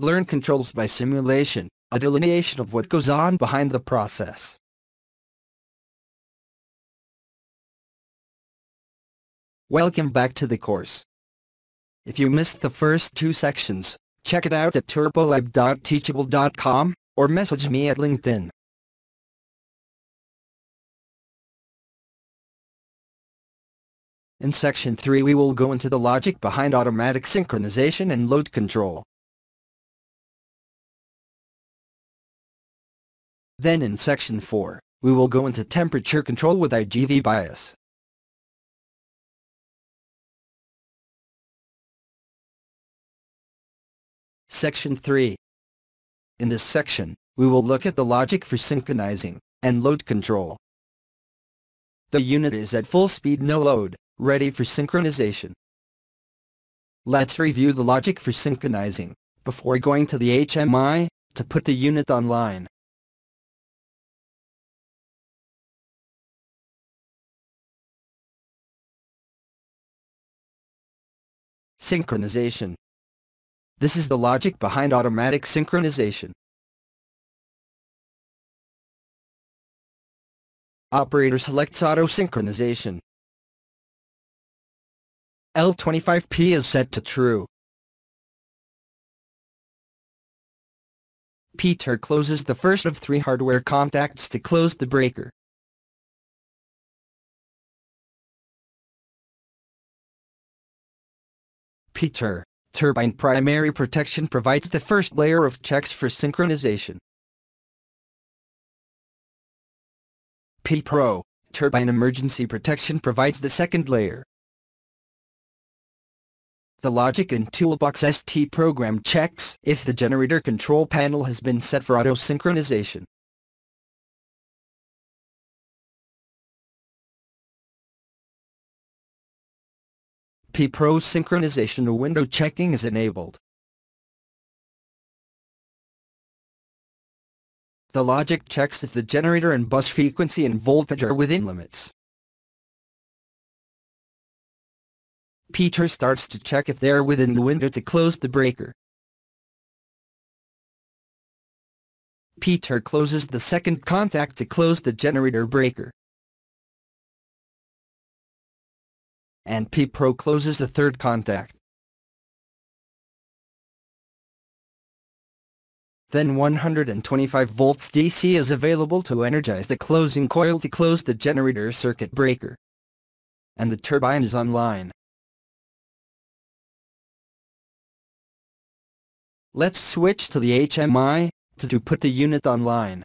learn controls by simulation, a delineation of what goes on behind the process. Welcome back to the course. If you missed the first two sections, check it out at turbolab.teachable.com, or message me at LinkedIn. In section 3 we will go into the logic behind automatic synchronization and load control. Then in section 4, we will go into temperature control with IGV bias. Section 3 In this section, we will look at the logic for synchronizing and load control. The unit is at full speed no load, ready for synchronization. Let's review the logic for synchronizing, before going to the HMI, to put the unit online. Synchronization. This is the logic behind automatic synchronization. Operator selects auto synchronization. L25P is set to true. PTUR closes the first of three hardware contacts to close the breaker. PTUR, turbine primary protection provides the first layer of checks for synchronization. P-Pro, turbine emergency protection provides the second layer. The Logic and Toolbox ST program checks if the generator control panel has been set for auto synchronization. P-Pro synchronization window checking is enabled. The logic checks if the generator and bus frequency and voltage are within limits. PTUR starts to check if they are within the window to close the breaker. PTUR closes the second contact to close the generator breaker. And P-Pro closes the third contact. Then 125 volts DC is available to energize the closing coil to close the generator circuit breaker. And the turbine is online. Let's switch to the HMI, to, to put the unit online.